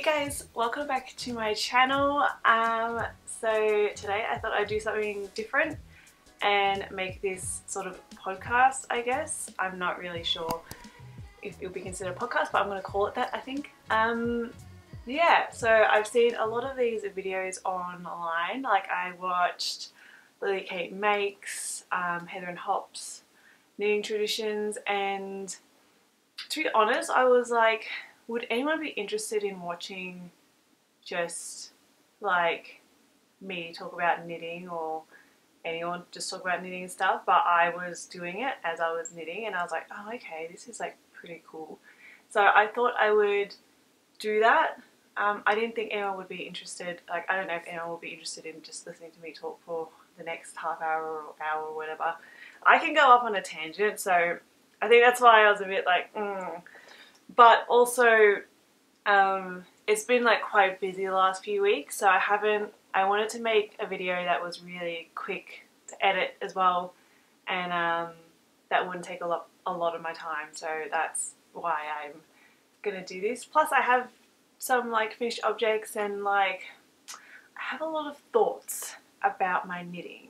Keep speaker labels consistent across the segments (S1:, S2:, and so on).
S1: Hey guys, welcome back to my channel. Um, so today I thought I'd do something different and make this sort of podcast, I guess. I'm not really sure if it'll be considered a podcast, but I'm going to call it that, I think. Um, yeah, so I've seen a lot of these videos online. Like I watched Lily Kate Makes, um, Heather and Hops, Knitting Traditions, and to be honest, I was like, would anyone be interested in watching just like me talk about knitting or anyone just talk about knitting and stuff? But I was doing it as I was knitting and I was like, oh, okay, this is like pretty cool. So I thought I would do that. Um, I didn't think anyone would be interested, like, I don't know if anyone would be interested in just listening to me talk for the next half hour or hour or whatever. I can go off on a tangent, so I think that's why I was a bit like, mm. But also um, it's been like quite busy the last few weeks, so I haven't. I wanted to make a video that was really quick to edit as well, and um, that wouldn't take a lot a lot of my time. So that's why I'm gonna do this. Plus, I have some like finished objects and like I have a lot of thoughts about my knitting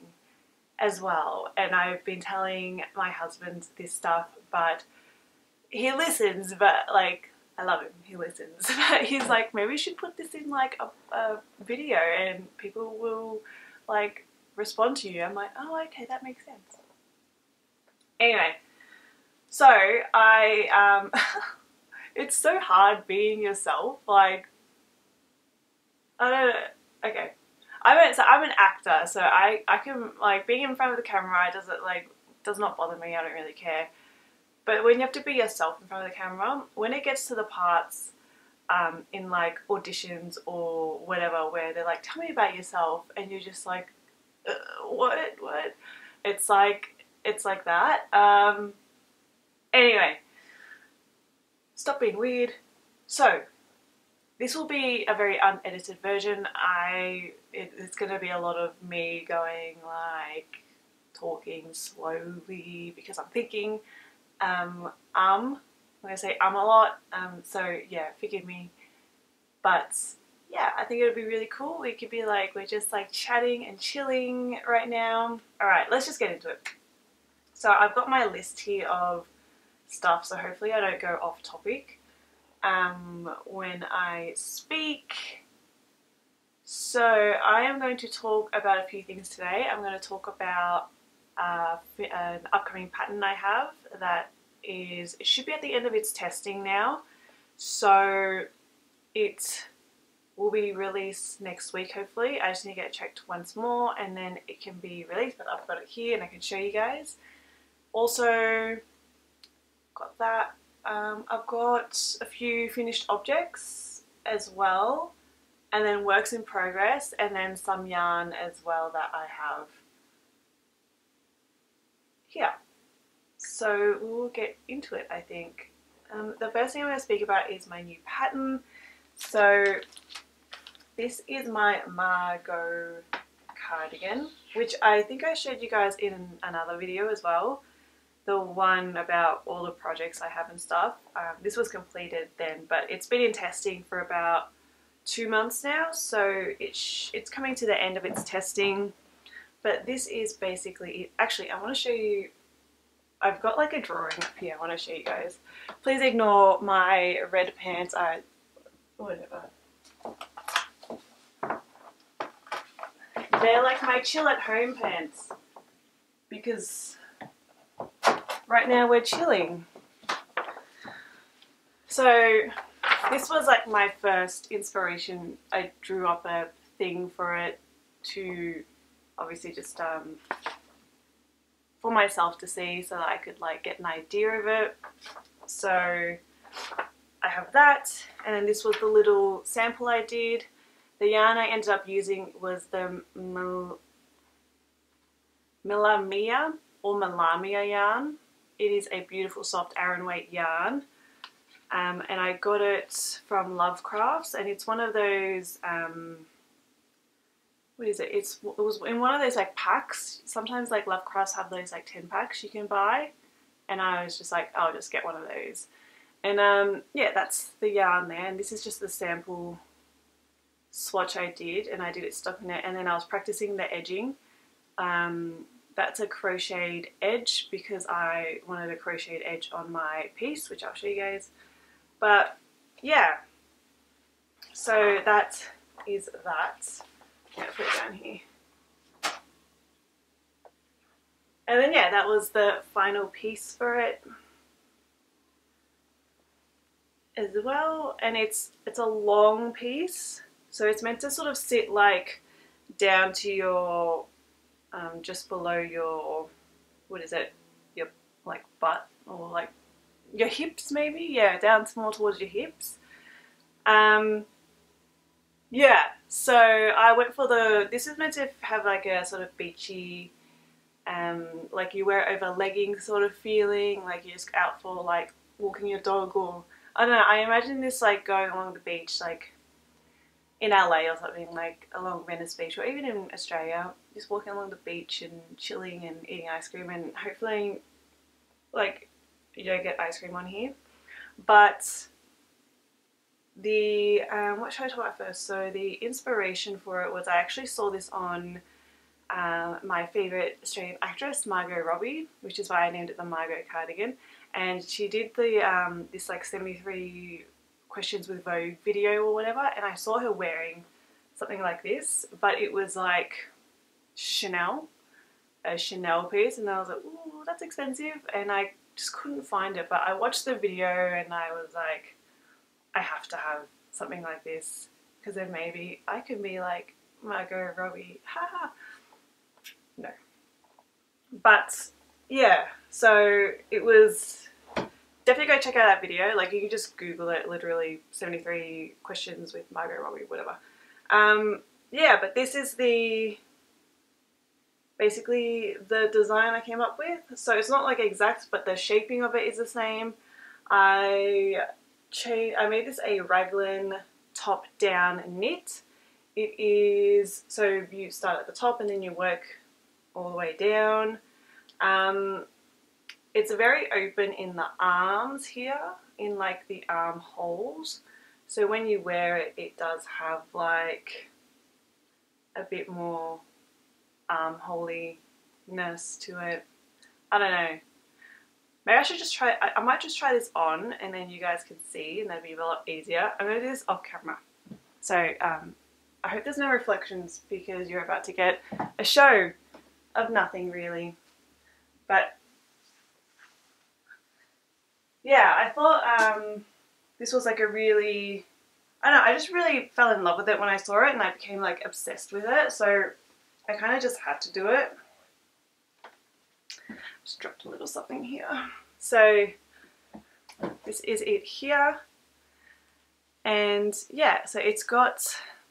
S1: as well. And I've been telling my husband this stuff, but he listens, but like, I love him, he listens. But he's like, maybe we should put this in like a, a video and people will like respond to you. I'm like, oh, okay, that makes sense. Anyway, so I, um, it's so hard being yourself. Like, I don't know. Okay, I'm a, so I'm an actor, so I I can like being in front of the camera doesn't like does not bother me. I don't really care. But when you have to be yourself in front of the camera, when it gets to the parts um, in like auditions or whatever, where they're like, "Tell me about yourself," and you're just like, uh, "What? What?" It's like it's like that. Um, anyway, stop being weird. So this will be a very unedited version. I it, it's going to be a lot of me going like talking slowly because I'm thinking. Um, um, I'm going to say um a lot. Um, so yeah, forgive me. But yeah, I think it would be really cool. We could be like we're just like chatting and chilling right now. All right, let's just get into it. So I've got my list here of stuff. So hopefully I don't go off topic um, when I speak. So I am going to talk about a few things today. I'm going to talk about an upcoming pattern I have that is, it should be at the end of its testing now. So it will be released next week hopefully. I just need to get it checked once more and then it can be released but I've got it here and I can show you guys. Also got that um, I've got a few finished objects as well and then works in progress and then some yarn as well that I have here. So we'll get into it I think. Um, the first thing I'm going to speak about is my new pattern. So this is my Margot cardigan which I think I showed you guys in another video as well the one about all the projects I have and stuff. Um, this was completed then, but it's been in testing for about two months now, so it's it's coming to the end of its testing. But this is basically it. Actually, I want to show you. I've got like a drawing up here. I want to show you guys. Please ignore my red pants. I whatever. They're like my chill at home pants because right now we're chilling. So this was like my first inspiration. I drew up a thing for it to obviously just um, for myself to see so that I could like get an idea of it. So I have that and then this was the little sample I did. The yarn I ended up using was the Mil MillaMia or Malamia yarn it is a beautiful soft Aran weight yarn. Um, and I got it from Lovecrafts and it's one of those, um, what is it? It's, it was in one of those like packs. Sometimes like Lovecrafts have those like 10 packs you can buy. And I was just like, I'll just get one of those. And um, yeah, that's the yarn there. And this is just the sample swatch I did. And I did it stockinette. And then I was practicing the edging. Um, that's a crocheted edge because I wanted a crocheted edge on my piece, which I'll show you guys. But yeah, so that is that. Yeah, put it down here. And then yeah, that was the final piece for it as well. And it's it's a long piece, so it's meant to sort of sit like down to your um, just below your what is it your like butt or like your hips maybe yeah down more towards your hips um yeah so I went for the this is meant to have like a sort of beachy um like you wear over leggings sort of feeling like you're just out for like walking your dog or I don't know I imagine this like going along the beach like in LA or something like along Venice Beach or even in Australia, just walking along the beach and chilling and eating ice cream and hopefully like you don't get ice cream on here. But the, um, what should I talk about first? So the inspiration for it was I actually saw this on uh, my favourite Australian actress, Margot Robbie, which is why I named it the Margot cardigan. And she did the um, this like 73 questions with Vogue video or whatever, and I saw her wearing something like this, but it was like Chanel, a Chanel piece, and I was like, ooh, that's expensive, and I just couldn't find it. But I watched the video and I was like, I have to have something like this because then maybe I can be like Margot Robbie, ha. No, but yeah, so it was definitely go check out that video. Like you can just Google it, literally 73 questions with Margot Robbie, whatever. Um, yeah, but this is the basically the design I came up with. So it's not like exact, but the shaping of it is the same. I I made this a raglan top down knit. It is, so you start at the top and then you work all the way down. Um, it's very open in the arms here, in like the arm holes. So when you wear it, it does have like a bit more armholiness to it. I don't know. Maybe I should just try, I, I might just try this on and then you guys can see and that'd be a lot easier. I'm to do this off camera. So um, I hope there's no reflections because you're about to get a show of nothing really. But yeah, I thought um, this was like a really, I don't know, I just really fell in love with it when I saw it and I became like obsessed with it. So I kind of just had to do it. Just dropped a little something here. So this is it here. And yeah, so it's got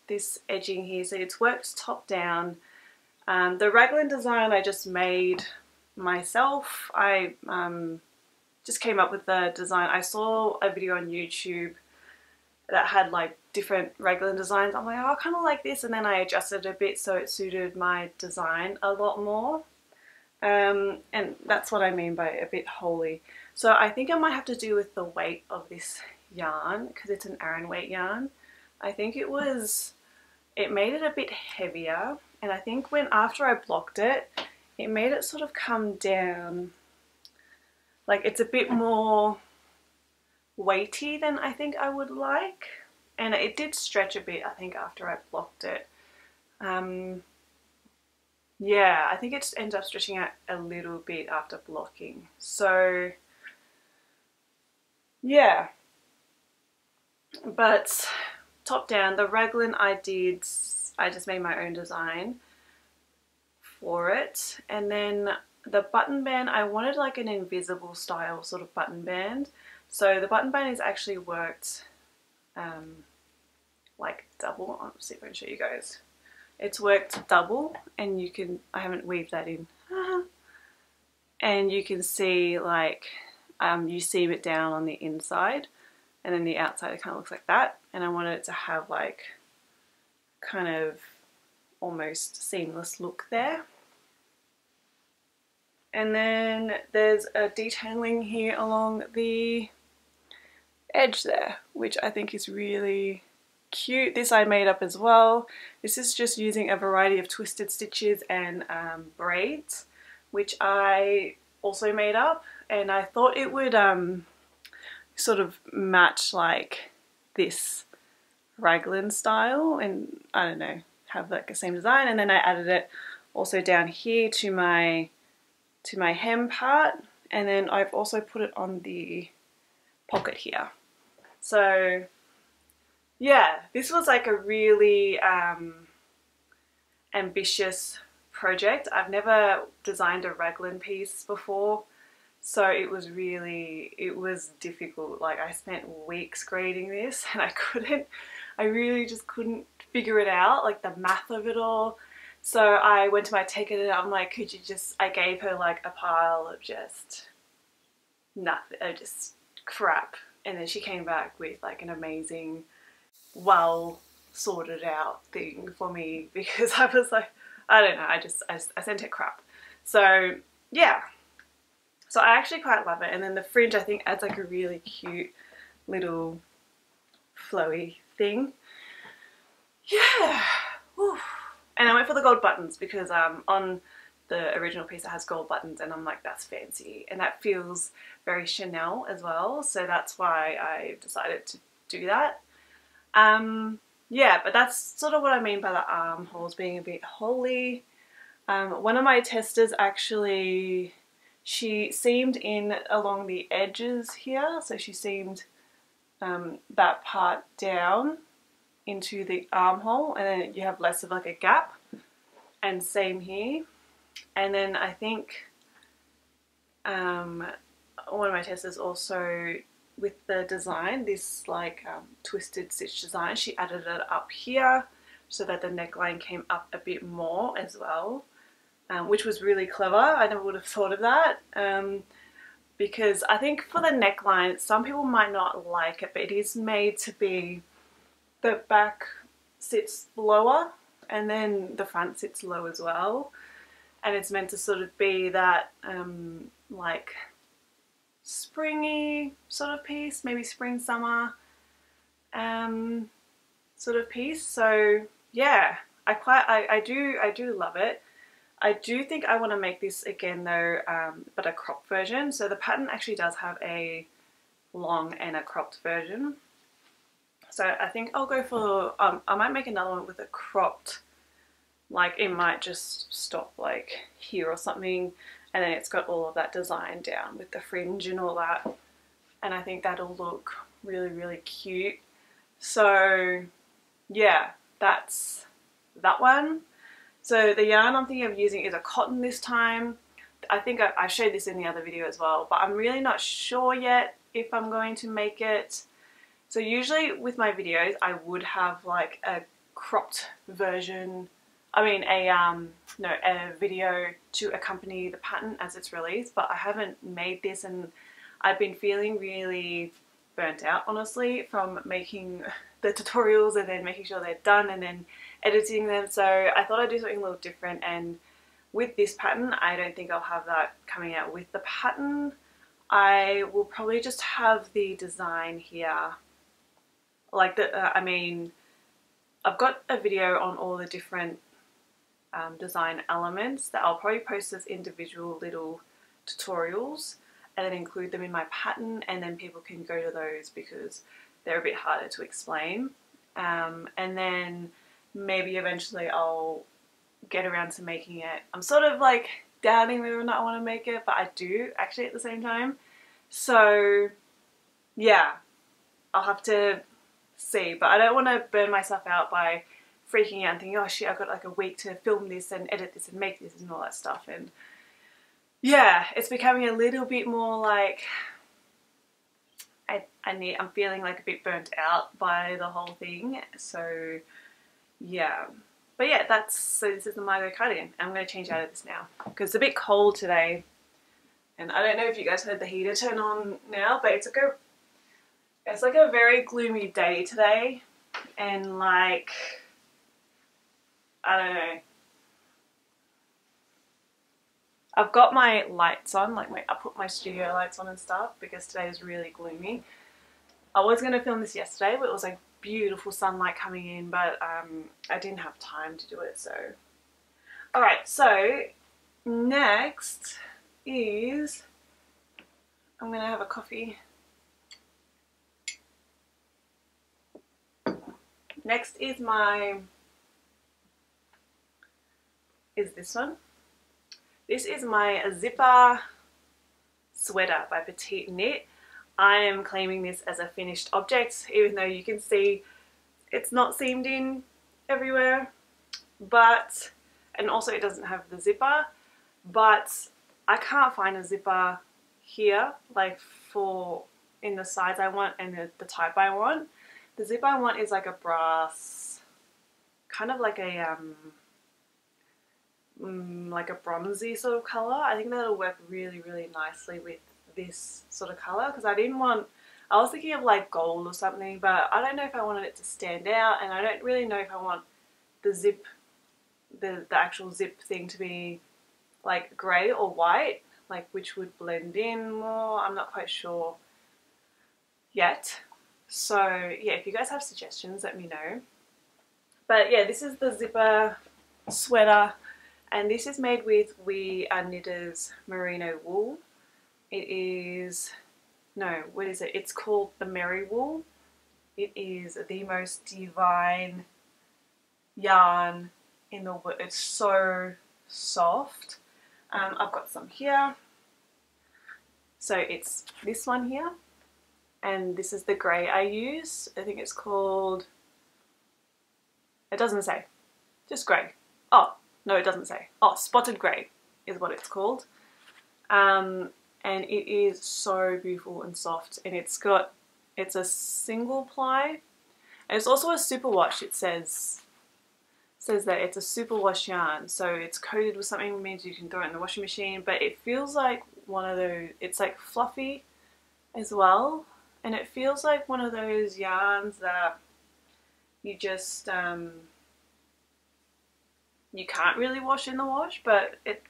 S1: this edging here. So it's worked top down. Um, the raglan design I just made myself. I um, just came up with the design. I saw a video on YouTube that had like different raglan designs. I'm like, oh, I kind of like this. And then I adjusted a bit so it suited my design a lot more. Um, and that's what I mean by a bit holy. So I think I might have to do with the weight of this yarn because it's an Aran weight yarn. I think it was, it made it a bit heavier. And I think when after I blocked it, it made it sort of come down like it's a bit more weighty than I think I would like. And it did stretch a bit, I think, after I blocked it. Um, yeah, I think it just ends up stretching out a little bit after blocking. So, yeah. But top down, the raglan I did, I just made my own design for it. And then the button band, I wanted like an invisible style sort of button band. So the button band is actually worked um, like double. I'll see if I can show you guys. It's worked double and you can, I haven't weaved that in. and you can see like, um, you seam it down on the inside and then the outside it kind of looks like that. And I wanted it to have like kind of almost seamless look there. And then there's a detailing here along the edge there, which I think is really cute. This I made up as well. This is just using a variety of twisted stitches and um, braids, which I also made up. And I thought it would um, sort of match like this raglan style and I don't know, have like the same design. And then I added it also down here to my to my hem part and then I've also put it on the pocket here. So yeah, this was like a really um, ambitious project. I've never designed a raglan piece before, so it was really, it was difficult. Like I spent weeks grading this and I couldn't, I really just couldn't figure it out, like the math of it all. So I went to my it and I'm like, could you just, I gave her like a pile of just nothing, just crap. And then she came back with like an amazing well sorted out thing for me because I was like, I don't know, I just, I, I sent it crap. So yeah, so I actually quite love it. And then the fringe I think adds like a really cute little flowy thing. Yeah. And I went for the gold buttons because um, on the original piece it has gold buttons and I'm like that's fancy and that feels very Chanel as well so that's why I decided to do that um, yeah, but that's sort of what I mean by the armholes being a bit holy. Um, one of my testers actually, she seamed in along the edges here, so she seamed um, that part down into the armhole and then you have less of like a gap and same here and then I think um, one of my testers also with the design, this like um, twisted stitch design, she added it up here so that the neckline came up a bit more as well, um, which was really clever. I never would have thought of that um, because I think for the neckline, some people might not like it, but it is made to be the back sits lower and then the front sits low as well. And it's meant to sort of be that um, like springy sort of piece, maybe spring summer um, sort of piece. So yeah, I quite I, I do I do love it. I do think I want to make this again though, um, but a cropped version. So the pattern actually does have a long and a cropped version. So I think I'll go for, um, I might make another one with a cropped, like it might just stop like here or something and then it's got all of that design down with the fringe and all that. And I think that'll look really really cute. So yeah that's that one. So the yarn I'm thinking of using is a cotton this time. I think I, I showed this in the other video as well but I'm really not sure yet if I'm going to make it. So usually with my videos I would have like a cropped version I mean a um no a video to accompany the pattern as it's released but I haven't made this and I've been feeling really burnt out honestly from making the tutorials and then making sure they're done and then editing them. So I thought I'd do something a little different and with this pattern I don't think I'll have that coming out with the pattern. I will probably just have the design here. Like the uh, I mean I've got a video on all the different um, design elements that I'll probably post as individual little tutorials and then include them in my pattern and then people can go to those because they're a bit harder to explain. Um, and then maybe eventually I'll get around to making it. I'm sort of like doubting whether or not I want to make it, but I do actually at the same time. So yeah, I'll have to see, but I don't want to burn myself out by freaking out and thinking, oh shit, I've got like a week to film this and edit this and make this and all that stuff. And yeah, it's becoming a little bit more like I, I need, I'm feeling like a bit burnt out by the whole thing. So yeah. But yeah, that's, so this is the Margot cardigan. I'm going to change out of this now because it's a bit cold today. And I don't know if you guys heard the heater turn on now, but it's like a, it's like a very gloomy day today. And like, I don't know. I've got my lights on, like my I put my studio lights on and stuff because today is really gloomy. I was going to film this yesterday, but it was like beautiful sunlight coming in, but um, I didn't have time to do it, so. Alright, so next is, I'm going to have a coffee. Next is my, is this one. This is my zipper sweater by Petite Knit. I am claiming this as a finished object, even though you can see it's not seamed in everywhere, but, and also it doesn't have the zipper, but I can't find a zipper here, like for, in the size I want and the, the type I want. The zip I want is like a brass, kind of like a, um, mm, like a bronzy sort of colour. I think that'll work really, really nicely with this sort of colour because I didn't want, I was thinking of like gold or something but I don't know if I wanted it to stand out and I don't really know if I want the zip, the, the actual zip thing to be like grey or white like which would blend in more, I'm not quite sure yet. So yeah, if you guys have suggestions, let me know. But yeah, this is the zipper sweater and this is made with We Are Knitters merino wool. It is, no, what is it? It's called the Meriwool. It is the most divine yarn in the world. It's so soft. Um, I've got some here. So it's this one here. And this is the grey I use. I think it's called, it doesn't say, just grey. Oh, no it doesn't say. Oh, spotted grey is what it's called. Um, and it is so beautiful and soft and it's got it's a single ply and it's also a superwash it says says that it's a superwash yarn so it's coated with something means you can throw it in the washing machine but it feels like one of those it's like fluffy as well and it feels like one of those yarns that you just um, you can't really wash in the wash but it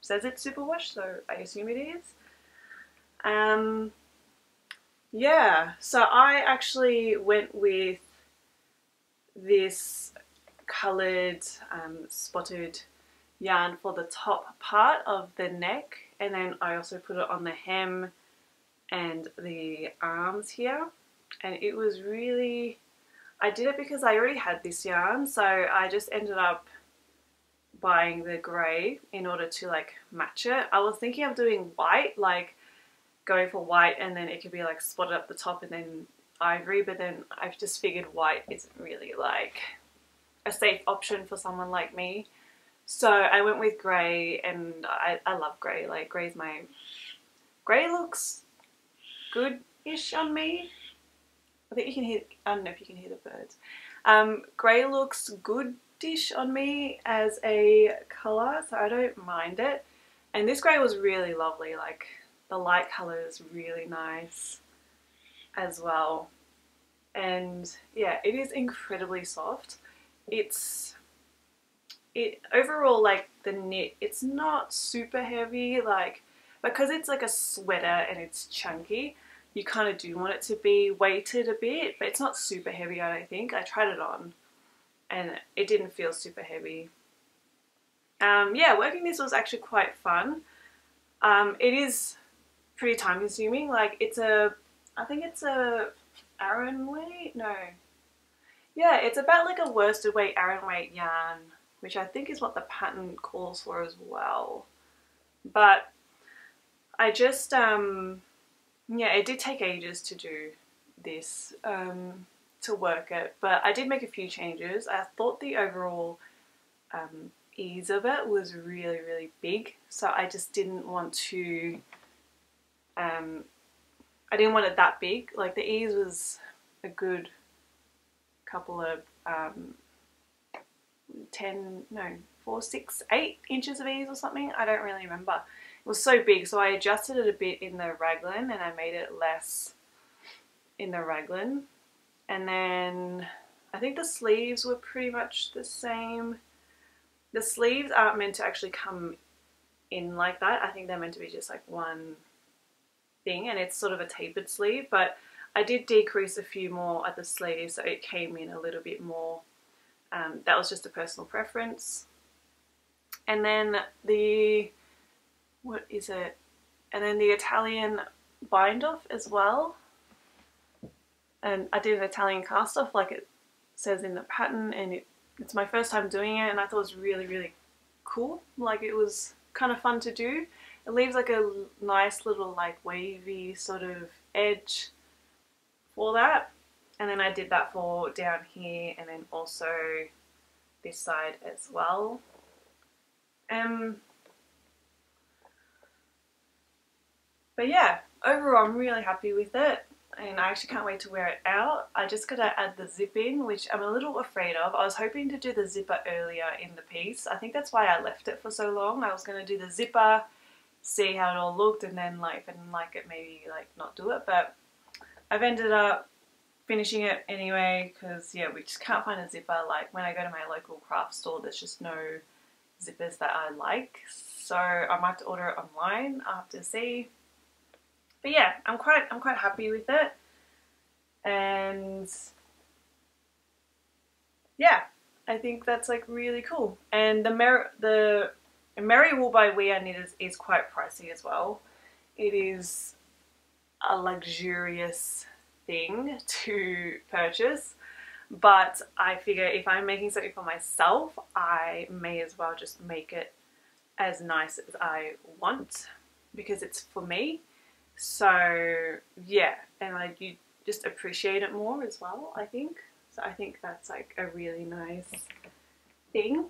S1: says it's superwash so I assume it is. Um, yeah, so I actually went with this coloured um, spotted yarn for the top part of the neck and then I also put it on the hem and the arms here. And it was really I did it because I already had this yarn so I just ended up buying the grey in order to like match it. I was thinking of doing white like going for white and then it could be like spotted up the top and then ivory but then I've just figured white isn't really like a safe option for someone like me. So I went with grey and I, I love grey like grey's my grey looks good-ish on me. I think you can hear I don't know if you can hear the birds. Um, grey looks good-ish on me as a colour so I don't mind it and this grey was really lovely like the light colour is really nice as well. And yeah, it is incredibly soft. It's it overall like the knit, it's not super heavy like because it's like a sweater and it's chunky, you kind of do want it to be weighted a bit, but it's not super heavy I don't think. I tried it on and it didn't feel super heavy. Um, yeah, working this was actually quite fun. Um, it is pretty time consuming. Like it's a, I think it's a Aran weight? No. Yeah, it's about like a worsted weight Aran weight yarn, which I think is what the pattern calls for as well. But I just, um, yeah, it did take ages to do this, um, to work it, but I did make a few changes. I thought the overall um, ease of it was really, really big, so I just didn't want to um, I didn't want it that big. Like the ease was a good couple of um, 10, no, 4, 6, 8 inches of ease or something. I don't really remember. It was so big, so I adjusted it a bit in the raglan and I made it less in the raglan. And then I think the sleeves were pretty much the same. The sleeves aren't meant to actually come in like that. I think they're meant to be just like one thing and it's sort of a tapered sleeve but I did decrease a few more at the sleeves so it came in a little bit more. Um, that was just a personal preference. And then the, what is it? And then the Italian bind off as well. And I did an Italian cast off like it says in the pattern and it, it's my first time doing it and I thought it was really, really cool. Like it was kind of fun to do. It leaves like a nice little like wavy sort of edge for that. And then I did that for down here and then also this side as well. Um, but yeah, overall I'm really happy with it and I actually can't wait to wear it out. I just gotta add the zip in, which I'm a little afraid of. I was hoping to do the zipper earlier in the piece. I think that's why I left it for so long. I was gonna do the zipper, see how it all looked, and then like if I didn't like it, maybe like not do it. But I've ended up finishing it anyway because yeah, we just can't find a zipper. Like when I go to my local craft store, there's just no zippers that I like. So I might have to order it online. i have to see but yeah, I'm quite I'm quite happy with it, and yeah, I think that's like really cool. And the Mer the Meriwool by We Are Knitters is quite pricey as well. It is a luxurious thing to purchase but I figure if I'm making something for myself I may as well just make it as nice as I want because it's for me so yeah, and like you just appreciate it more as well, I think. So I think that's like a really nice thing.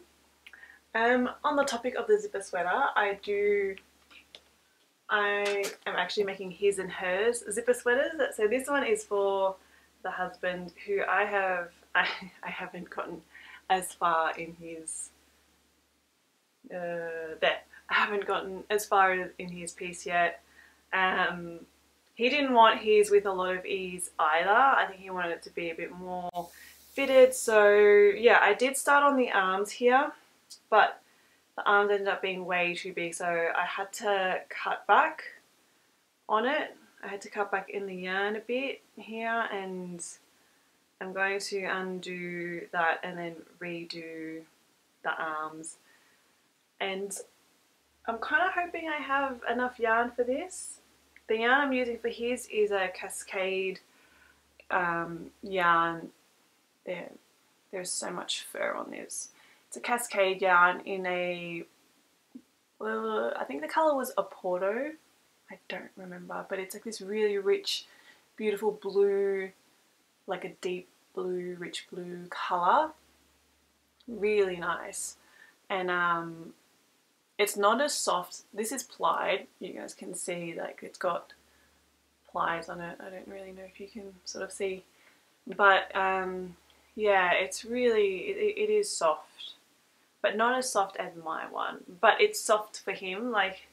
S1: Um, on the topic of the zipper sweater, I do, I am actually making his and hers zipper sweaters. So this one is for the husband who I have, I, I haven't gotten as far in his, uh, there, I haven't gotten as far in his piece yet. Um, he didn't want his with a lot of ease either. I think he wanted it to be a bit more fitted. So yeah, I did start on the arms here, but the arms ended up being way too big. So I had to cut back on it. I had to cut back in the yarn a bit here and I'm going to undo that and then redo the arms. And I'm kind of hoping I have enough yarn for this. The yarn I'm using for his is a Cascade um, yarn. There, there's so much fur on this. It's a Cascade yarn in a, well, I think the colour was Oporto. I don't remember, but it's like this really rich, beautiful blue, like a deep blue, rich blue colour. Really nice. And um, it's not as soft. This is plied. You guys can see like it's got plies on it. I don't really know if you can sort of see. But um, yeah, it's really, it, it is soft. But not as soft as my one. But it's soft for him. Like,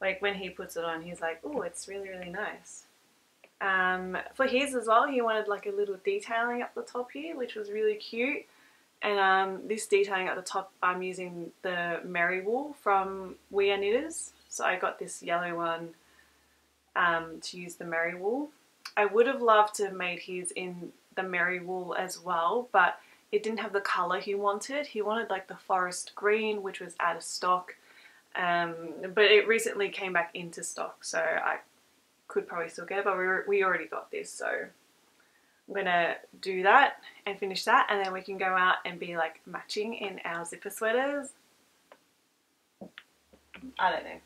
S1: like when he puts it on, he's like, oh, it's really, really nice. Um, for his as well, he wanted like a little detailing up the top here, which was really cute. And um, this detailing at the top, I'm using the Meriwool from We Are Knitters. So I got this yellow one um, to use the Meriwool. I would have loved to have made his in the Meriwool as well, but it didn't have the colour he wanted. He wanted like the forest green, which was out of stock. Um, but it recently came back into stock, so I could probably still get it, but we, we already got this, so I'm gonna do that and finish that and then we can go out and be like matching in our zipper sweaters. I don't know.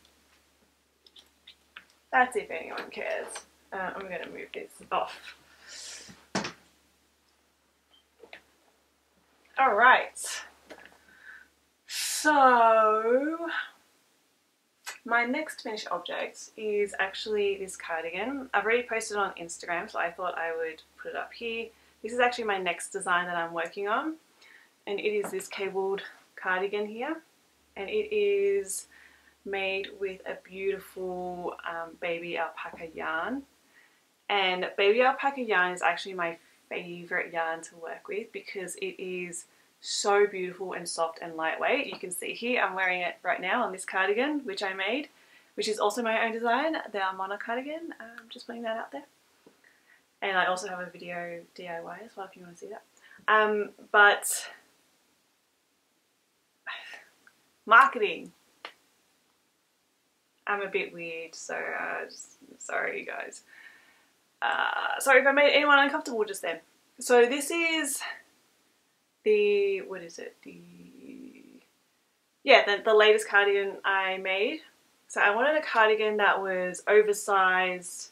S1: That's if anyone cares. Uh, I'm gonna move this off. Alright. So my next finished object is actually this cardigan. I've already posted on Instagram so I thought I would put it up here. This is actually my next design that I'm working on and it is this cabled cardigan here and it is made with a beautiful um, baby alpaca yarn and baby alpaca yarn is actually my favorite yarn to work with because it is so beautiful and soft and lightweight. You can see here I'm wearing it right now on this cardigan which I made which is also my own design, the Armona cardigan. I'm um, just putting that out there. And I also have a video DIY as well if you want to see that. Um, but marketing. I'm a bit weird, so uh, just, sorry, you guys. Uh, sorry if I made anyone uncomfortable just then. So this is the what is it? The yeah, the, the latest cardigan I made. So I wanted a cardigan that was oversized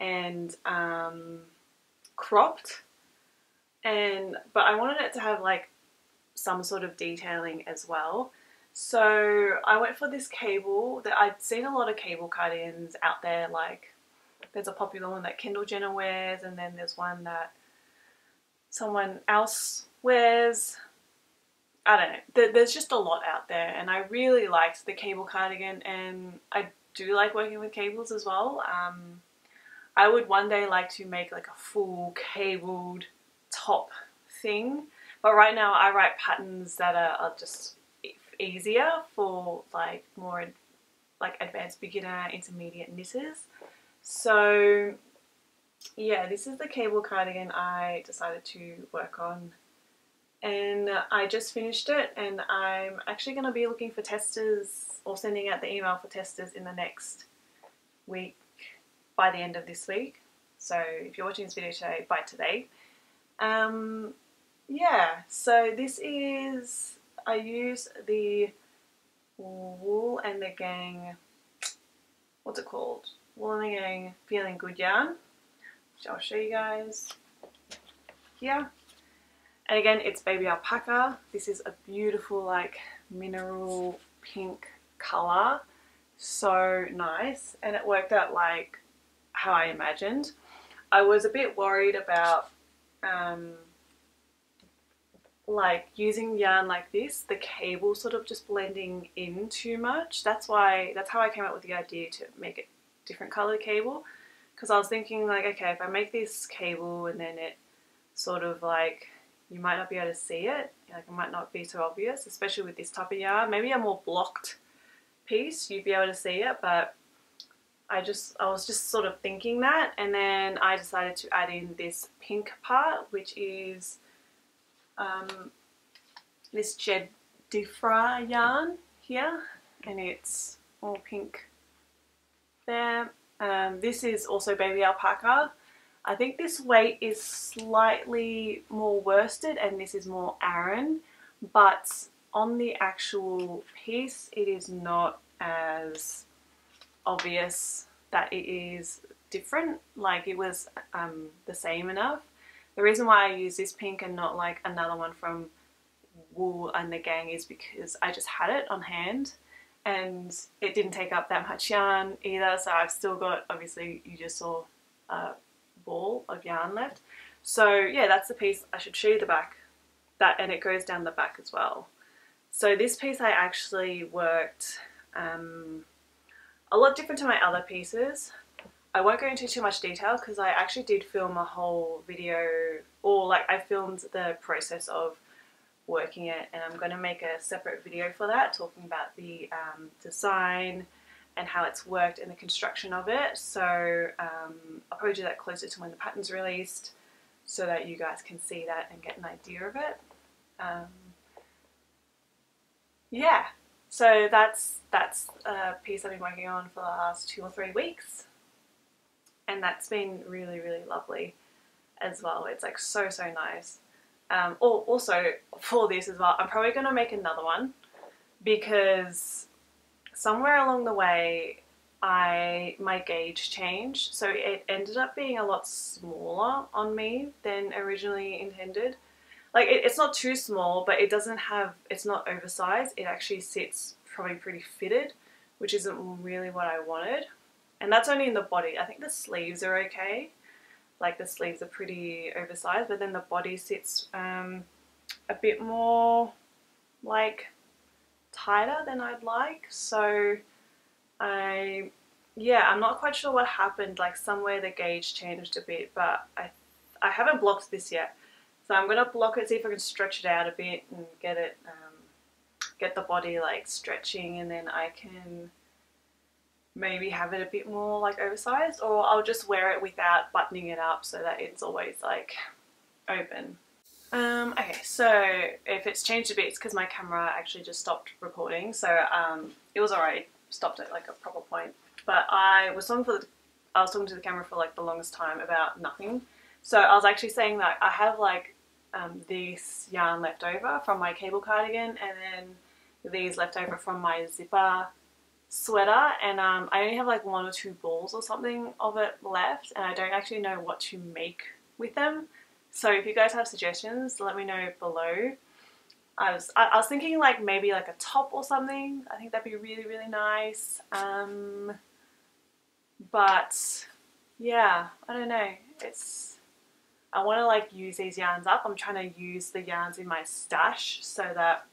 S1: and um, cropped, and but I wanted it to have like some sort of detailing as well. So I went for this cable that I'd seen a lot of cable cardigans out there. Like there's a popular one that Kendall Jenner wears, and then there's one that someone else wears. I don't know. There's just a lot out there, and I really liked the cable cardigan, and I do like working with cables as well. Um, I would one day like to make like a full cabled top thing, but right now I write patterns that are, are just easier for like more like advanced beginner intermediate knitters so yeah this is the cable cardigan I decided to work on and I just finished it and I'm actually going to be looking for testers or sending out the email for testers in the next week by the end of this week so if you're watching this video today by today um, yeah so this is I use the Wool and the Gang, what's it called? Wool and the Gang Feeling Good yarn, which I'll show you guys here. And again, it's Baby Alpaca. This is a beautiful like mineral pink colour. So nice. And it worked out like how I imagined. I was a bit worried about um, like using yarn like this, the cable sort of just blending in too much. That's why, that's how I came up with the idea to make it different color cable. Because I was thinking like, okay, if I make this cable and then it sort of like, you might not be able to see it, like it might not be so obvious, especially with this type of yarn. Maybe a more blocked piece, you'd be able to see it, but I just, I was just sort of thinking that. And then I decided to add in this pink part, which is um, this Jed Diffra yarn here and it's all pink there. Um, this is also baby alpaca. I think this weight is slightly more worsted and this is more Aran but on the actual piece it is not as obvious that it is different. Like it was um, the same enough. The reason why I use this pink and not like another one from Wool and the Gang is because I just had it on hand and it didn't take up that much yarn either. So I've still got obviously you just saw a ball of yarn left so yeah that's the piece I should show you the back that and it goes down the back as well. So this piece I actually worked um, a lot different to my other pieces. I won't go into too much detail because I actually did film a whole video or like I filmed the process of working it and I'm going to make a separate video for that talking about the um, design and how it's worked and the construction of it. So um, I'll probably do that closer to when the pattern's released so that you guys can see that and get an idea of it. Um, yeah, so that's that's a piece I've been working on for the last two or three weeks. And that's been really really lovely as well. It's like so so nice. Um, also for this as well I'm probably going to make another one because somewhere along the way I my gauge changed so it ended up being a lot smaller on me than originally intended like it, it's not too small but it doesn't have it's not oversized it actually sits probably pretty fitted which isn't really what I wanted and that's only in the body. I think the sleeves are okay. Like the sleeves are pretty oversized, but then the body sits um, a bit more like tighter than I'd like. So I, yeah, I'm not quite sure what happened. Like somewhere the gauge changed a bit, but I, I haven't blocked this yet. So I'm gonna block it, see if I can stretch it out a bit and get it, um, get the body like stretching, and then I can maybe have it a bit more like oversized or I'll just wear it without buttoning it up so that it's always like open. Um, okay, so if it's changed a bit, it's because my camera actually just stopped recording. So um, it was alright, stopped at like a proper point. But I was talking for the, I was talking to the camera for like the longest time about nothing. So I was actually saying that I have like um, this yarn left over from my cable cardigan and then these left over from my zipper sweater and um, I only have like one or two balls or something of it left and I don't actually know what to make with them. So if you guys have suggestions, let me know below. I was I, I was thinking like maybe like a top or something. I think that'd be really really nice. Um, but yeah, I don't know. It's I want to like use these yarns up. I'm trying to use the yarns in my stash so that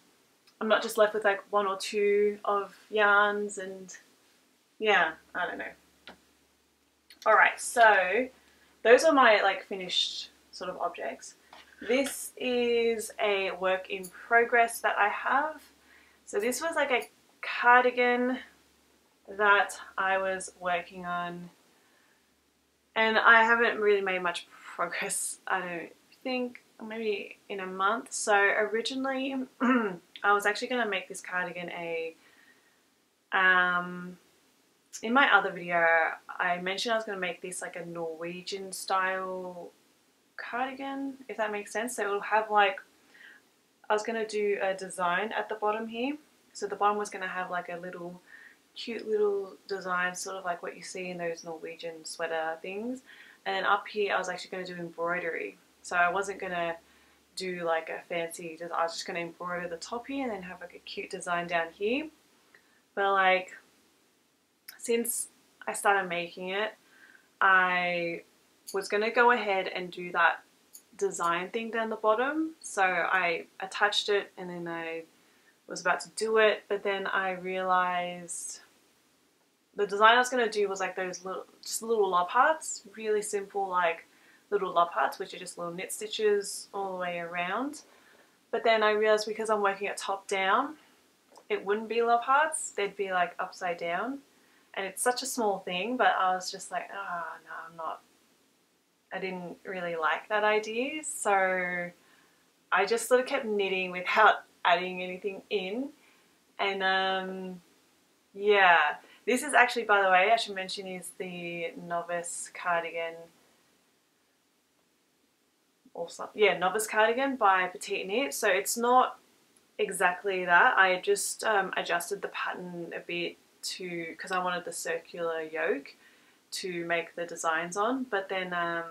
S1: I'm not just left with like one or two of yarns and yeah, I don't know. Alright, so those are my like finished sort of objects. This is a work in progress that I have. So this was like a cardigan that I was working on and I haven't really made much progress I don't think maybe in a month so originally I was actually going to make this cardigan a um, in my other video I mentioned I was going to make this like a Norwegian style cardigan, if that makes sense. So it'll have like, I was going to do a design at the bottom here. So the bottom was going to have like a little cute little design, sort of like what you see in those Norwegian sweater things. And then up here I was actually going to do embroidery. So I wasn't going to do like a fancy, I was just going to embroider the top here and then have like a cute design down here. But like, since I started making it, I was going to go ahead and do that design thing down the bottom. So I attached it and then I was about to do it, but then I realized the design I was going to do was like those little, just little lob hearts, really simple like little love hearts, which are just little knit stitches all the way around. But then I realized because I'm working it top down, it wouldn't be love hearts, they'd be like upside down. And it's such a small thing, but I was just like, ah, oh, no, I'm not I didn't really like that idea. So I just sort of kept knitting without adding anything in. And um, yeah, this is actually, by the way, I should mention is the Novice Cardigan or something. Yeah, Novice Cardigan by Petite Knit. So it's not exactly that. I just um, adjusted the pattern a bit to, because I wanted the circular yoke to make the designs on. But then, um,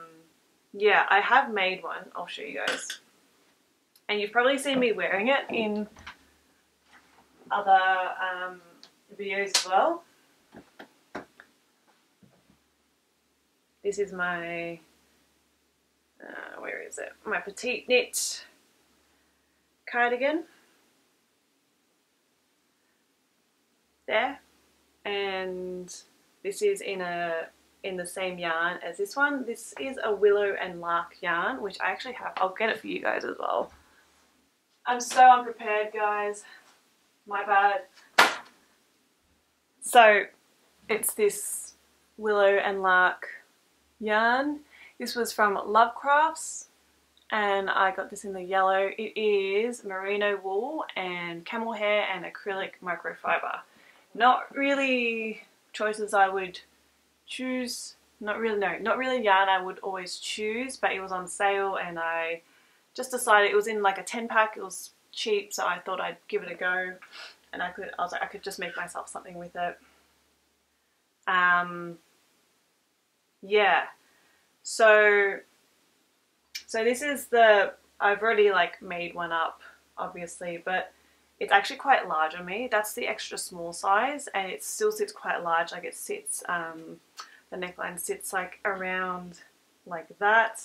S1: yeah, I have made one. I'll show you guys. And you've probably seen me wearing it in other um, videos as well. This is my, uh, where is it? My petite knit cardigan. There. And this is in a in the same yarn as this one. This is a willow and lark yarn, which I actually have. I'll get it for you guys as well. I'm so unprepared, guys. My bad. So, it's this willow and lark yarn. This was from Love Crafts and I got this in the yellow. It is merino wool and camel hair and acrylic microfiber. Not really choices I would choose, not really, no, not really yarn I would always choose, but it was on sale and I just decided it was in like a 10 pack, it was cheap, so I thought I'd give it a go. And I could, I was like, I could just make myself something with it. Um, yeah, so, so this is the, I've already like made one up, obviously, but it's actually quite large on me. That's the extra small size and it still sits quite large. Like it sits, um, the neckline sits like around like that.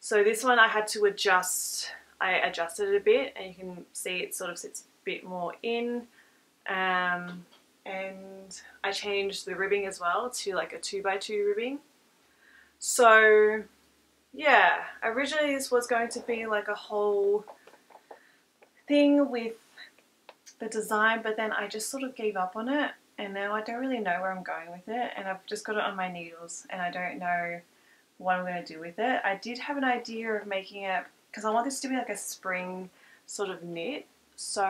S1: So this one I had to adjust, I adjusted it a bit and you can see it sort of sits a bit more in. Um, and I changed the ribbing as well to like a 2x2 ribbing. So yeah, originally this was going to be like a whole thing with the design, but then I just sort of gave up on it and now I don't really know where I'm going with it and I've just got it on my needles and I don't know what I'm going to do with it. I did have an idea of making it because I want this to be like a spring sort of knit so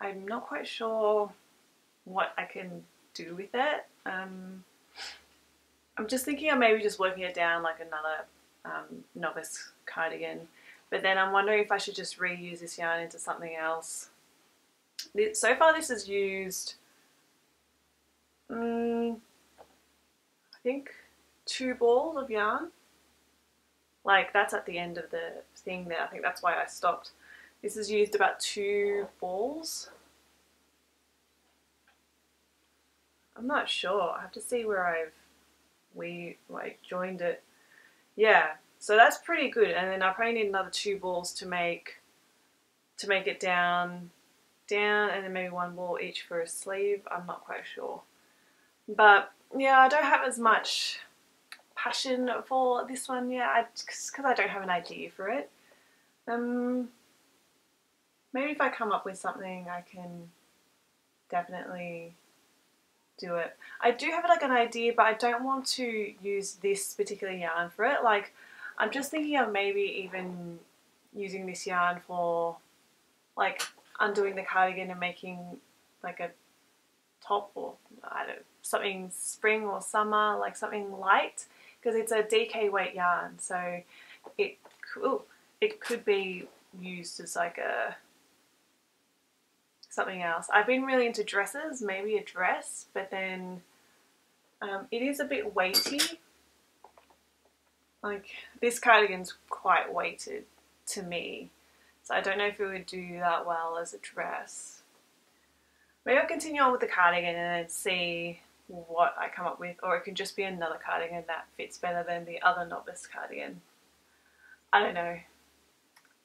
S1: I'm not quite sure what I can do with it. Um, I'm just thinking of maybe just working it down like another um, novice cardigan but then I'm wondering if I should just reuse this yarn into something else. So far this is used um, I think two balls of yarn. Like that's at the end of the thing there. I think that's why I stopped. This is used about two balls. I'm not sure. I have to see where I've we like joined it. Yeah, so that's pretty good. And then I probably need another two balls to make to make it down, down, and then maybe one ball each for a sleeve. I'm not quite sure. But yeah, I don't have as much passion for this one yet because I don't have an idea for it. Um, maybe if I come up with something, I can definitely do it. I do have like an idea, but I don't want to use this particular yarn for it. Like, I'm just thinking of maybe even using this yarn for like undoing the cardigan and making like a top or I don't know, something spring or summer, like something light, because it's a DK weight yarn, so it ooh, it could be used as like a something else. I've been really into dresses, maybe a dress, but then um, it is a bit weighty. Like this cardigan's quite weighted to me, so I don't know if it would do that well as a dress. Maybe I'll continue on with the cardigan and see what I come up with or it can just be another cardigan that fits better than the other novice cardigan. I don't know.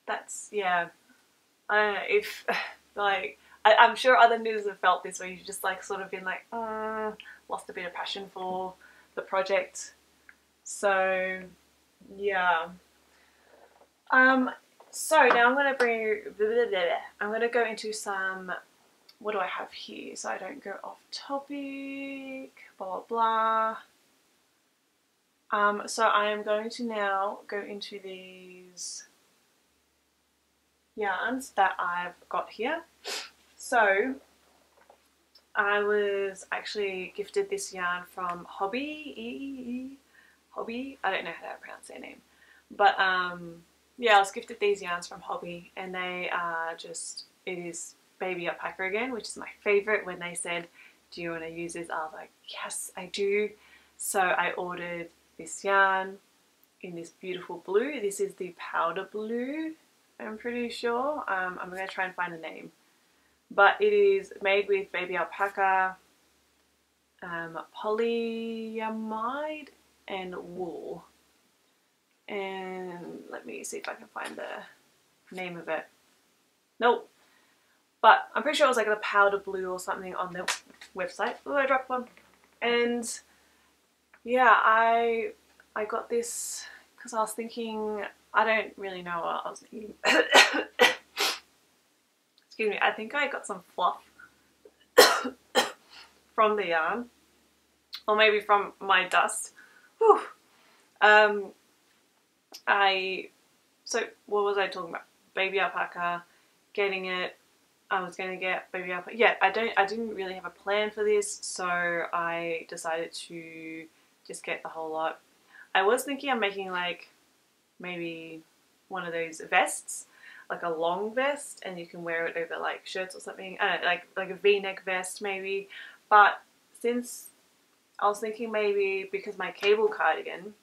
S1: That's, yeah. I don't know if, like, I, am sure other knitters have felt this where you've just like sort of been like, uh, lost a bit of passion for the project. So, yeah. Um, so now I'm going to bring, blah, blah, blah, I'm going to go into some what do I have here so I don't go off topic, blah blah blah. Um, so I am going to now go into these yarns that I've got here. So I was actually gifted this yarn from Hobbii, Hobbii, I don't know how to pronounce their name, but um, yeah, I was gifted these yarns from Hobbii and they are just, it is Baby Alpaca again, which is my favorite. When they said, do you want to use this? I was like, yes, I do. So I ordered this yarn in this beautiful blue. This is the powder blue, I'm pretty sure. Um, I'm going to try and find a name. But it is made with baby alpaca, um, polyamide, and wool. And let me see if I can find the name of it. Nope, but I'm pretty sure it was like a powder blue or something on the website. Oh, I dropped one. And yeah, I I got this because I was thinking, I don't really know what I was thinking. Excuse me, I think I got some fluff from the yarn. Or maybe from my dust. Whew. Um, I, so what was I talking about? Baby alpaca, getting it I was going to get baby alpaca. Yeah, I don't. I didn't really have a plan for this, so I decided to just get the whole lot. I was thinking of making like maybe one of those vests, like a long vest, and you can wear it over like shirts or something. I don't know, like like a V-neck vest maybe. But since I was thinking maybe because my cable cardigan,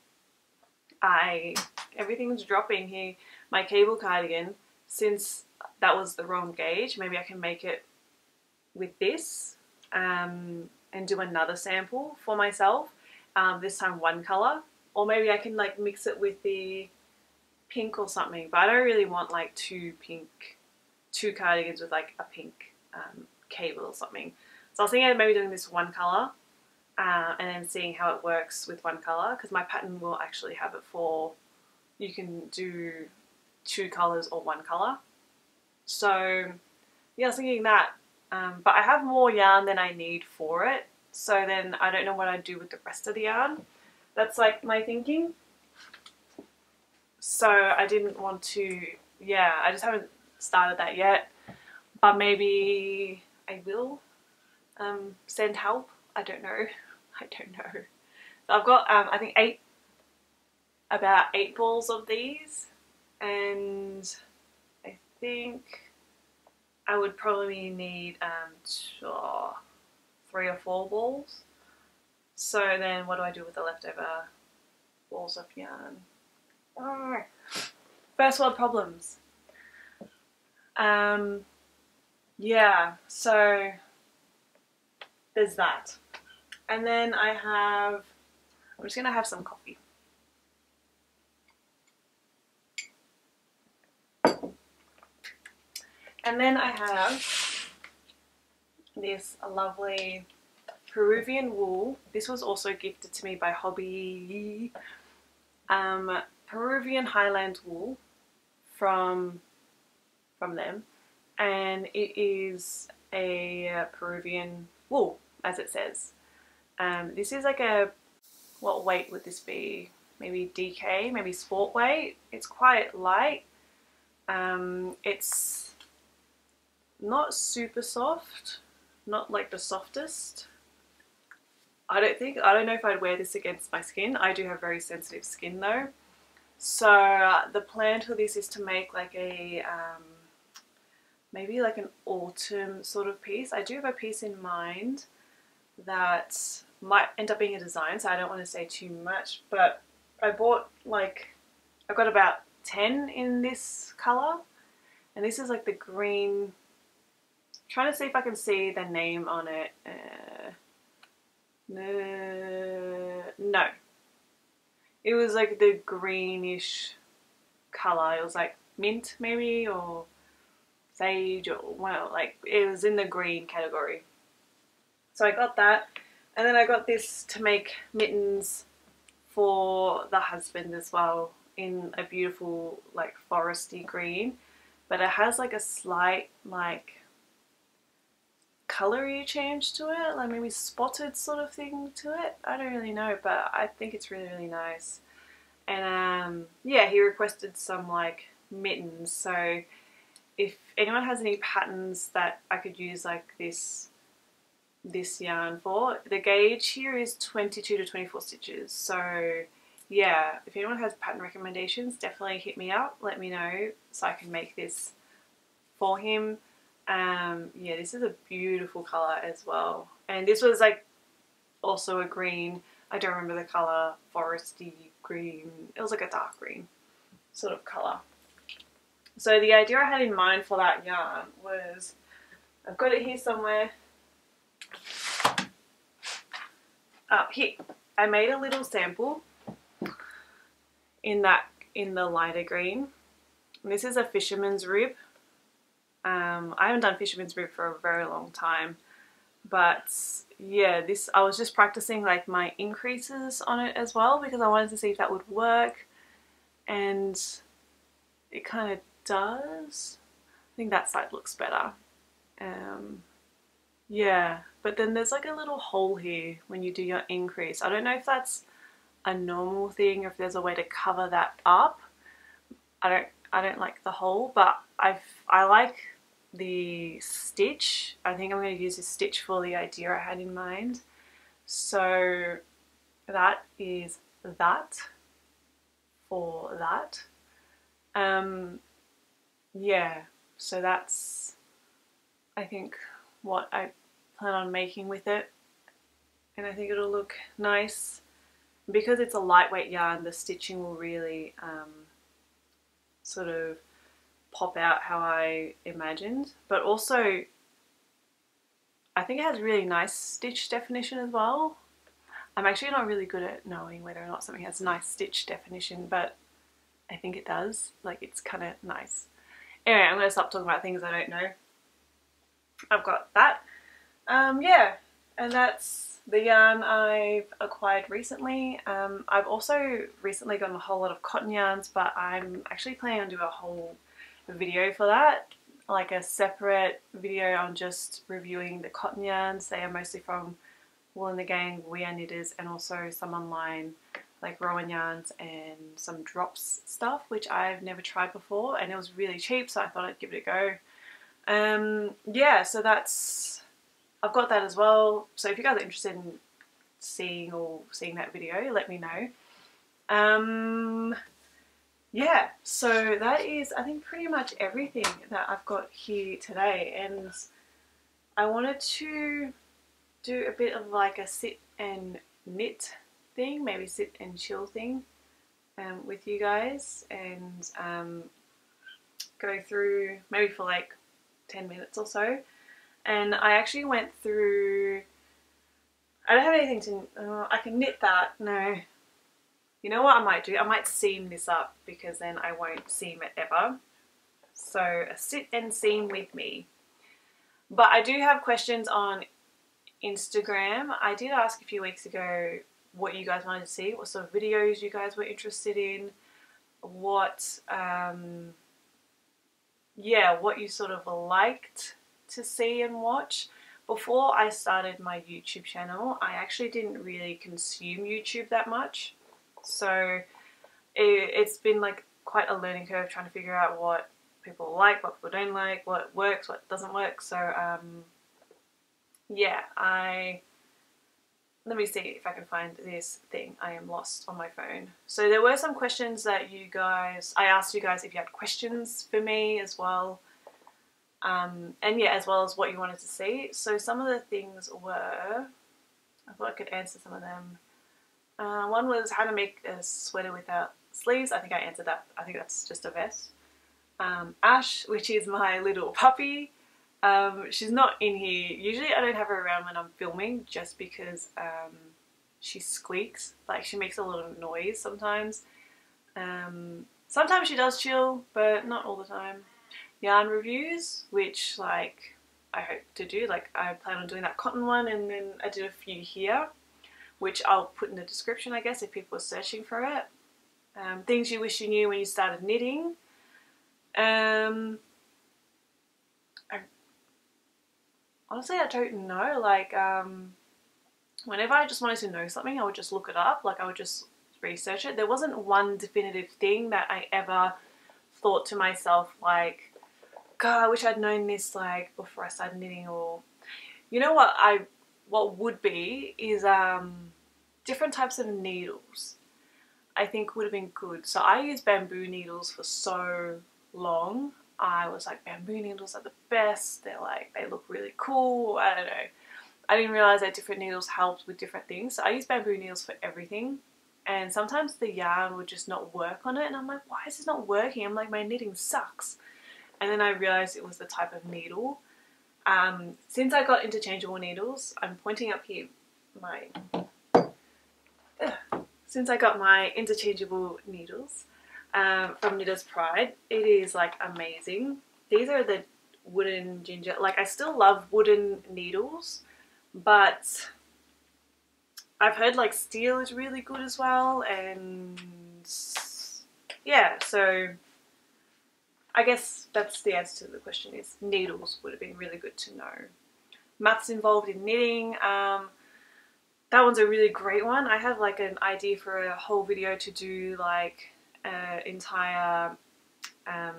S1: I everything's dropping here. My cable cardigan, since that was the wrong gauge. Maybe I can make it with this um, and do another sample for myself. Um, this time one color. Or maybe I can like mix it with the pink or something. But I don't really want like two pink, two cardigans with like a pink um, cable or something. So I was thinking maybe doing this one color uh, and then seeing how it works with one color because my pattern will actually have it for you can do two colors or one color. So yeah, I was thinking that Um, but I have more yarn than I need for it. So then I don't know what I'd do with the rest of the yarn. That's like my thinking. So I didn't want to, yeah, I just haven't started that yet. But maybe I will um, send help. I don't know. I don't know. I've got, um, I think, eight, about eight balls of these. And I think I would probably need um, two, three or four balls. So then what do I do with the leftover balls of yarn? Oh. First world problems. Um, yeah, so there's that. And then I have, I'm just going to have some coffee. And then I have this lovely Peruvian wool. This was also gifted to me by Hobbii. Um, Peruvian Highland wool from from them, and it is a Peruvian wool, as it says. Um, this is like a what weight would this be? Maybe DK, maybe sport weight. It's quite light. Um, it's not super soft, not like the softest. I don't think, I don't know if I'd wear this against my skin. I do have very sensitive skin though. So uh, the plan for this is to make like a, um, maybe like an autumn sort of piece. I do have a piece in mind that might end up being a design, so I don't want to say too much, but I bought like, I've got about 10 in this colour, and this is like the green, trying to see if I can see the name on it. Uh, no, no. It was like the greenish colour. It was like mint maybe or sage or well like it was in the green category. So I got that and then I got this to make mittens for the husband as well in a beautiful like foresty green but it has like a slight like colory change to it, like maybe spotted sort of thing to it. I don't really know, but I think it's really, really nice. And um, yeah, he requested some like mittens. So if anyone has any patterns that I could use like this this yarn for, the gauge here is 22 to 24 stitches. So yeah, if anyone has pattern recommendations, definitely hit me up. Let me know so I can make this for him. Um, yeah, this is a beautiful color as well. And this was like also a green. I don't remember the color, foresty green. It was like a dark green sort of color. So the idea I had in mind for that yarn was, I've got it here somewhere. Up here. I made a little sample in that, in the lighter green. This is a fisherman's rib um, I haven't done Fisherman's Rib for a very long time, but yeah, this I was just practicing like my increases on it as well because I wanted to see if that would work, and it kind of does. I think that side looks better. Um, yeah, but then there's like a little hole here when you do your increase. I don't know if that's a normal thing if there's a way to cover that up. I don't I don't like the hole, but I've I like the stitch. I think I'm going to use this stitch for the idea I had in mind. So that is that for that. Um, yeah, so that's I think what I plan on making with it and I think it'll look nice. Because it's a lightweight yarn, the stitching will really um, sort of pop out how I imagined, but also I think it has really nice stitch definition as well. I'm actually not really good at knowing whether or not something has nice stitch definition, but I think it does. Like it's kind of nice. Anyway, I'm going to stop talking about things I don't know. I've got that. Um, yeah, and that's the yarn I've acquired recently. Um, I've also recently gotten a whole lot of cotton yarns, but I'm actually planning on doing a whole video for that. like a separate video on just reviewing the cotton yarns. They are mostly from Wool and the Gang, We Are Knitters, and also some online like Rowan yarns and some drops stuff, which I've never tried before, and it was really cheap, so I thought I'd give it a go. Um, yeah, so that's I've got that as well. So if you guys are interested in seeing or seeing that video, let me know. Um, yeah, so that is I think pretty much everything that I've got here today, and I wanted to do a bit of like a sit and knit thing, maybe sit and chill thing um, with you guys and um, go through maybe for like 10 minutes or so. And I actually went through, I don't have anything to, uh, I can knit that, no. You know what I might do? I might seam this up because then I won't seam it ever. So a sit and seam with me. But I do have questions on Instagram. I did ask a few weeks ago what you guys wanted to see, what sort of videos you guys were interested in, what, um, yeah, what you sort of liked to see and watch. Before I started my YouTube channel, I actually didn't really consume YouTube that much. So it, it's been like quite a learning curve trying to figure out what people like, what people don't like, what works, what doesn't work. So um, yeah, I let me see if I can find this thing. I am lost on my phone. So there were some questions that you guys, I asked you guys if you had questions for me as well. Um, and yeah, as well as what you wanted to see. So some of the things were, I thought I could answer some of them. Uh, one was how to make a sweater without sleeves. I think I answered that. I think that's just a vest. Um, Ash, which is my little puppy. Um, she's not in here. Usually I don't have her around when I'm filming just because um, she squeaks. Like she makes a lot of noise sometimes. Um, sometimes she does chill, but not all the time. Yarn reviews, which like I hope to do. Like I plan on doing that cotton one and then I did a few here, which I'll put in the description I guess if people are searching for it. Um, things you wish you knew when you started knitting. Um, honestly, I don't know. Like, um, whenever I just wanted to know something, I would just look it up. Like, I would just research it. There wasn't one definitive thing that I ever thought to myself, like, God, I wish I'd known this, like, before I started knitting. Or, you know what I, what would be is, um, different types of needles. I think would have been good. So I use bamboo needles for so long. I was like, bamboo needles are the best. They're like, they look really cool. I don't know. I didn't realize that different needles helped with different things. So I use bamboo needles for everything. And sometimes the yarn would just not work on it. And I'm like, why is this not working? I'm like, my knitting sucks. And then I realized it was the type of needle. Um, since I got interchangeable needles, I'm pointing up here my... since I got my interchangeable needles, um, from Knitter's Pride. It is like amazing. These are the wooden ginger. Like I still love wooden needles, but I've heard like steel is really good as well. And yeah, so I guess that's the answer to the question is needles would have been really good to know. Maths involved in knitting. Um, that one's a really great one. I have like an idea for a whole video to do like uh, entire um,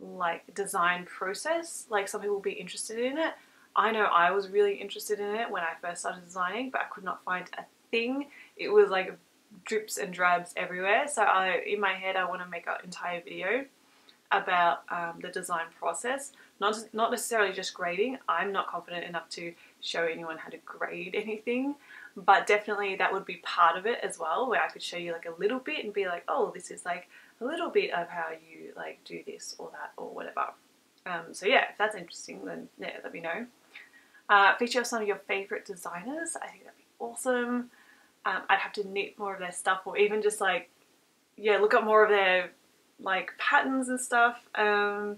S1: like design process. Like some people will be interested in it. I know I was really interested in it when I first started designing, but I could not find a thing. It was like drips and drabs everywhere. So I, in my head, I want to make an entire video about um, the design process. Not, not necessarily just grading. I'm not confident enough to show anyone how to grade anything but definitely that would be part of it as well where I could show you like a little bit and be like oh this is like a little bit of how you like do this or that or whatever um, so yeah if that's interesting then yeah let me know uh, feature some of your favorite designers I think that'd be awesome um, I'd have to knit more of their stuff or even just like yeah look up more of their like patterns and stuff um,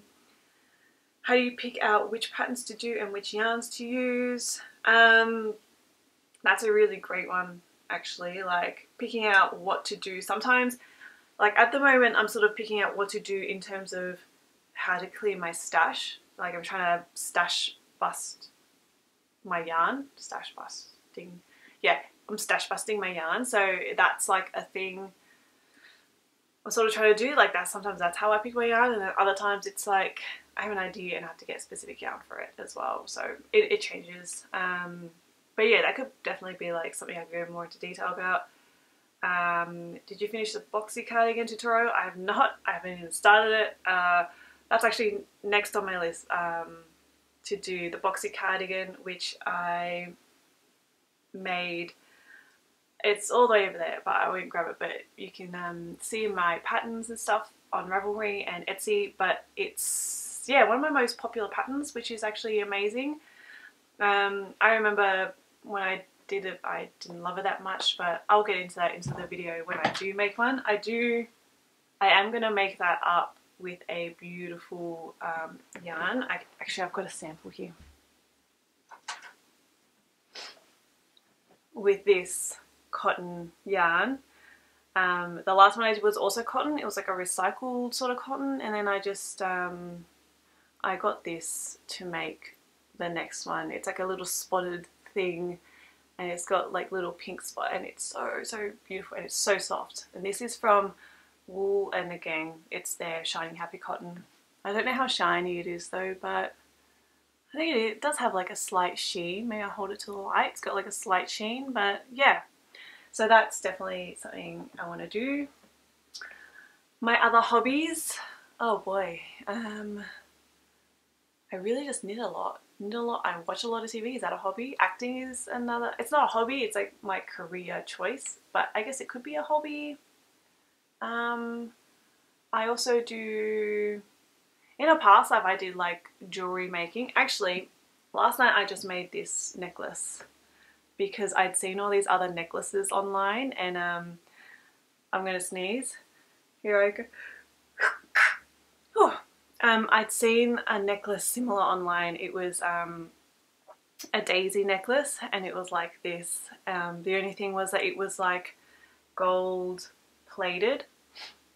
S1: how do you pick out which patterns to do and which yarns to use um, that's a really great one actually, like picking out what to do. Sometimes, like at the moment, I'm sort of picking out what to do in terms of how to clear my stash. Like I'm trying to stash bust my yarn, stash busting. Yeah, I'm stash busting my yarn. So that's like a thing I'm sort of trying to do. Like that sometimes that's how I pick my yarn and then other times it's like I have an idea and I have to get specific yarn for it as well. So it, it changes. Um, but yeah, that could definitely be like something I could go more into detail about. Um, did you finish the boxy cardigan tutorial? I have not. I haven't even started it. Uh, that's actually next on my list um, to do the boxy cardigan, which I made. It's all the way over there, but I won't grab it. But you can um, see my patterns and stuff on Ravelry and Etsy. But it's yeah one of my most popular patterns, which is actually amazing. Um, I remember when I did it, I didn't love it that much, but I'll get into that into the video when I do make one. I do, I am going to make that up with a beautiful um, yarn. I, actually, I've got a sample here. With this cotton yarn. Um, the last one I did was also cotton. It was like a recycled sort of cotton. And then I just, um, I got this to make the next one. It's like a little spotted thing and it's got like little pink spot and it's so so beautiful and it's so soft and this is from wool and again it's their shiny happy cotton I don't know how shiny it is though but I think it does have like a slight sheen maybe I'll hold it to the light it's got like a slight sheen but yeah so that's definitely something I want to do my other hobbies oh boy um I really just knit a lot knit a lot. I watch a lot of TV. Is that a hobby? Acting is another. It's not a hobby. It's like my career choice, but I guess it could be a hobby. Um, I also do. In a past life, I did like jewelry making. Actually, last night I just made this necklace because I'd seen all these other necklaces online, and um, I'm gonna sneeze. Here I go. Um, I'd seen a necklace similar online. It was um, a daisy necklace and it was like this. Um, the only thing was that it was like gold plated,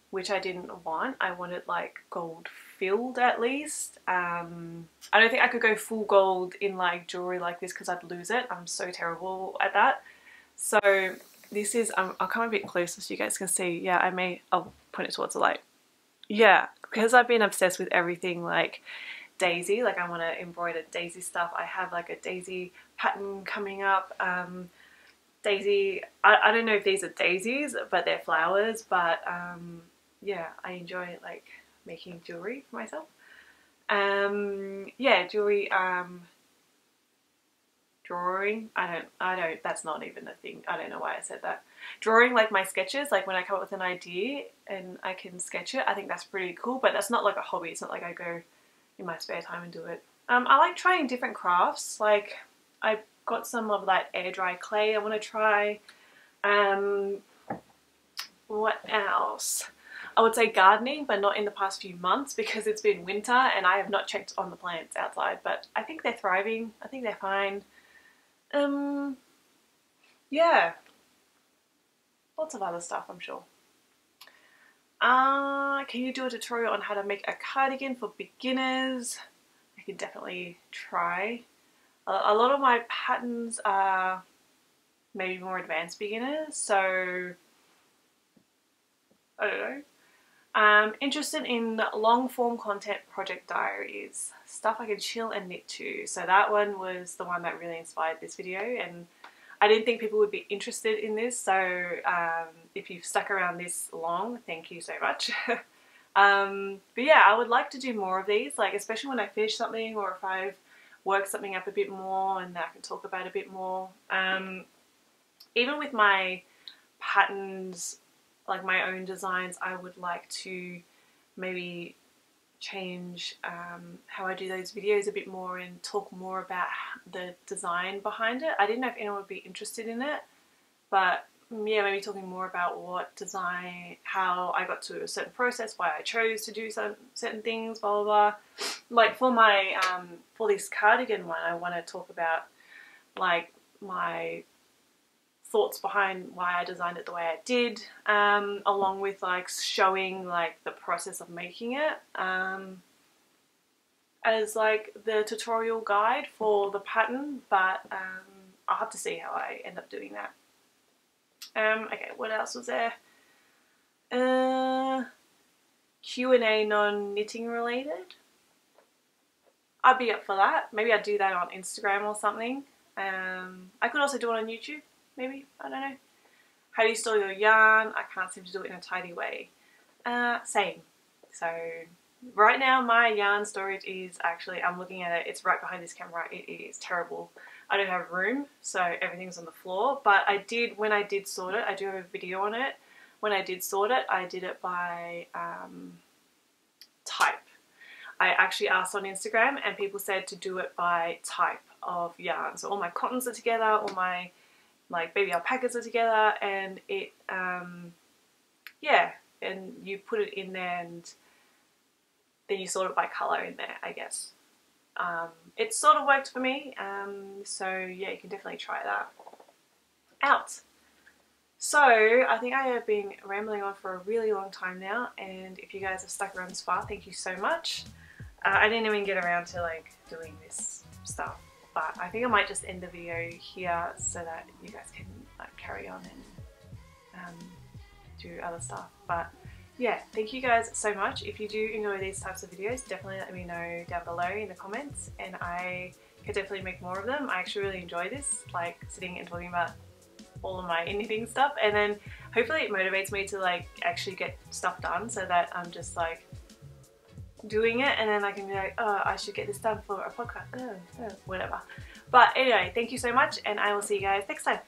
S1: which I didn't want. I wanted like gold at least. Um, I don't think I could go full gold in like jewelry like this because I'd lose it. I'm so terrible at that. So this is, um, I'll come a bit closer so you guys can see. Yeah, I may, I'll point it towards the light yeah, because I've been obsessed with everything like daisy, like I want to embroider daisy stuff. I have like a daisy pattern coming up. Um, daisy, I, I don't know if these are daisies, but they're flowers, but um, yeah, I enjoy like making jewelry for myself. Um, yeah, jewelry, um, drawing. I don't, I don't, that's not even a thing. I don't know why I said that. Drawing like my sketches, like when I come up with an idea and I can sketch it, I think that's pretty cool, but that's not like a hobby. It's not like I go in my spare time and do it. Um, I like trying different crafts. Like I got some of that air dry clay I want to try. Um, what else? I would say gardening, but not in the past few months because it's been winter and I have not checked on the plants outside, but I think they're thriving. I think they're fine. Um, yeah. Lots of other stuff, I'm sure. Uh, can you do a tutorial on how to make a cardigan for beginners? I can definitely try. A, a lot of my patterns are maybe more advanced beginners, so I don't know. Um, interested in long form content project diaries, stuff I can chill and knit to. So that one was the one that really inspired this video and I didn't think people would be interested in this so um, if you've stuck around this long thank you so much. um, but yeah I would like to do more of these like especially when I finish something or if I've worked something up a bit more and I can talk about a bit more. Um, even with my patterns like my own designs, I would like to maybe change um, how I do those videos a bit more and talk more about the design behind it. I didn't know if anyone would be interested in it, but yeah, maybe talking more about what design, how I got to a certain process, why I chose to do some certain things, blah blah blah. Like for my um, for this cardigan one, I want to talk about like my thoughts behind why I designed it the way I did, um, along with like showing like the process of making it. Um, as like the tutorial guide for the pattern, but um, I'll have to see how I end up doing that. Um, okay, what else was there? Uh, Q&A non-knitting related. I'd be up for that. Maybe I'd do that on Instagram or something. Um, I could also do it on YouTube, maybe. I don't know. How do you store your yarn? I can't seem to do it in a tidy way. Uh, same. So right now my yarn storage is actually, I'm looking at it, it's right behind this camera. It is terrible. I don't have room, so everything's on the floor. But I did, when I did sort it, I do have a video on it. When I did sort it, I did it by um, type. I actually asked on Instagram and people said to do it by type of yarn. So all my cottons are together, all my like baby alpacas are together and it, um, yeah, and you put it in there and then you sort it by colour in there, I guess. Um, it sort of worked for me, um, so yeah, you can definitely try that out. So, I think I have been rambling on for a really long time now, and if you guys have stuck around this far, thank you so much. Uh, I didn't even get around to like doing this stuff, but I think I might just end the video here so that you guys can like carry on and um, do other stuff. But yeah, thank you guys so much. If you do enjoy these types of videos, definitely let me know down below in the comments, and I can definitely make more of them. I actually really enjoy this, like sitting and talking about all of my knitting stuff and then hopefully it motivates me to like actually get stuff done so that I'm just like doing it and then I can be like oh I should get this done for a podcast. Oh, oh, whatever. But anyway thank you so much and I will see you guys next time